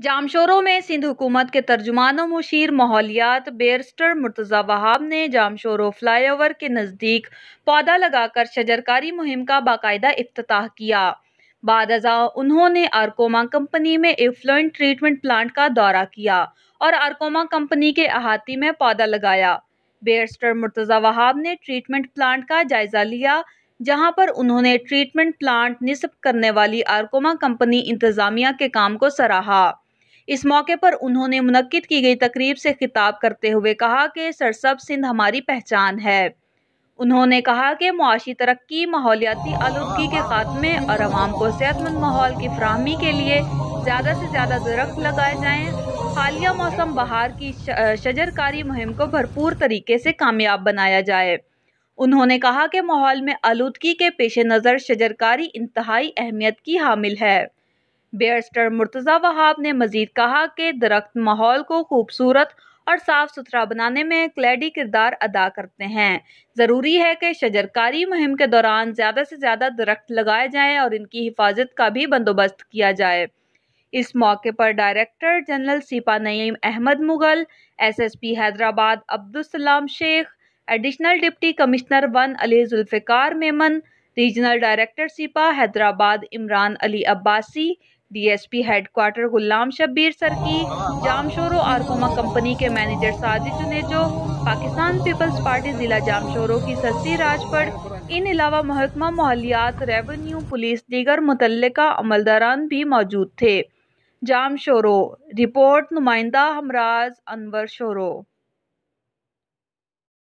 जामशोरों में सिंध हुकूमत के तर्जुमान मुशीर माहौलियात बेरस्टर मुर्तज़ा वहाब ने जामशोरों फ्लाईओवर के नज़दीक पौधा लगाकर शजरकारी मुहिम का बाकायदा अफ्ताह किया। बाद उन्होंने आरकोमा कंपनी में एफ्लुएंट ट्रीटमेंट प्लांट का दौरा किया और आरकोमा कंपनी के अहाती में पौधा लगाया। बेरस्टर मुर्तज़ा वहाब ने ट्रीटमेंट प्लांट का जायज़ा लिया, जहाँ पर उन्होंने ट्रीटमेंट प्लांट निस्ब करने वाली आरकोमा कंपनी इंतज़ामिया के काम को सराहा। इस मौके पर उन्होंने मुनद की गई तकरीब से खिताब करते हुए कहा कि सरसब सिंध हमारी पहचान है। उन्होंने कहा कि मुआशी तरक्की, माहौलियाती आलूदगी के खात्मे और आवाम को सेहतमंद माहौल की फ्राहमी के लिए ज़्यादा से ज़्यादा दरख्त लगाए जाएँ। हालिया मौसम बहार की शजरकारी मुहिम को भरपूर तरीके से कामयाब बनाया जाए। उन्होंने कहा कि माहौल में आलूदगी के पेश नज़र शजरकारी इंतहाई अहमियत की हामिल है। बेयरस्टर मुर्तज़ा वहाब ने मजीद कहा कि दरख्त माहौल को खूबसूरत और साफ़ सुथरा बनाने में क्लैडी किरदार अदा करते हैं। ज़रूरी है कि शजरकारी मुहिम के दौरान ज़्यादा से ज़्यादा दरख्त लगाए जाएँ और इनकी हिफाजत का भी बंदोबस्त किया जाए। इस मौके पर director general SEPA Naeem Ahmed Mughal S S P Hyderabad Abdul Salam Shaikh, additional deputy commissioner one Ali Zulfiqar Memon, regional director SEPA Hyderabad Imran Ali Abbasi DSP headquarter Ghulam Shabbir sir Sarki Jamshoro आरकोमा company के manager Sajid Junejo, Pakistan people's party जिला जामशोरो की सस्ती राजपड़, इन अलावा महकमा माहौलियात revenue police, दीगर मुतल अमलदारान भी मौजूद थे। जामशोरो, रिपोर्ट नुमाइंदा हमराज अनवर शोरो।